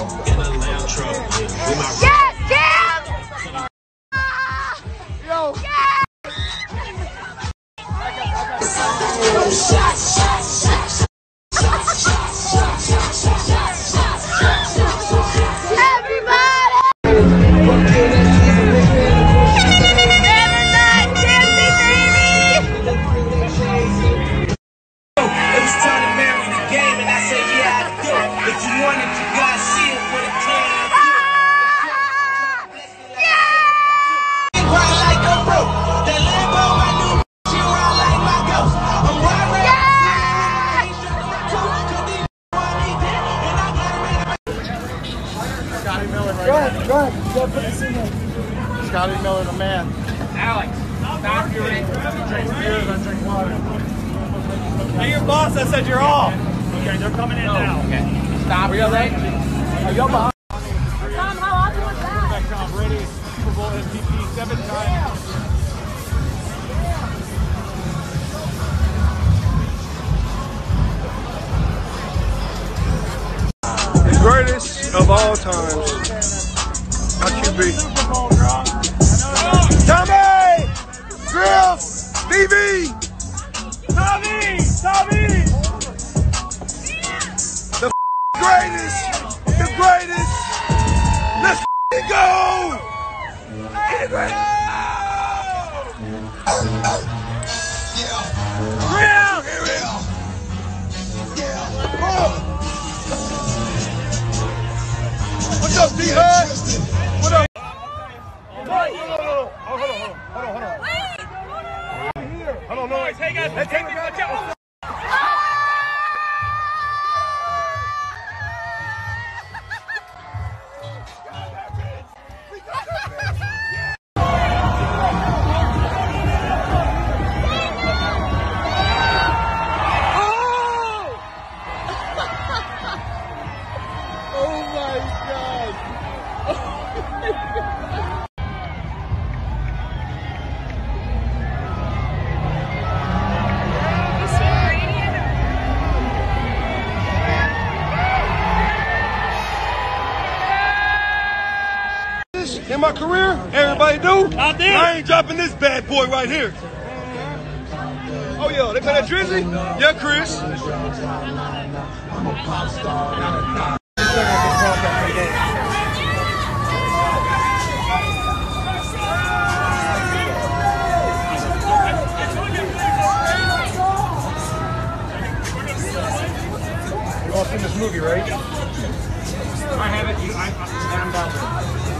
truck. With my Yes, damn! Yo, Yes! Everybody! Everybody, dancing, baby! It was time to marry the game, Go ahead, go ahead. Put this in there. Scotty Miller, the man. Alex, stop your Drink beers, I drink water. Hey, your boss, I said you're off. Okay, they're coming in now. Oh, okay. Stop. We are late. Are y'all behind? Tom, how often was that? Tom Brady, Super Bowl MVP seven times. greatest of all times. QB? Tommy! Griff! DB! Tommy! Tommy! The greatest! The greatest! Let's go! Griff! What's Hold on, hold on, hold on, hold on, hold on. Hold on, no. Hey guys, Let's take the guy out. In my career, everybody do. Out there. I ain't dropping this bad boy right here. Oh yeah, they play that Drizzy? Yeah, Chris. You all seen this movie, right? I have it. You, I, I, I'm down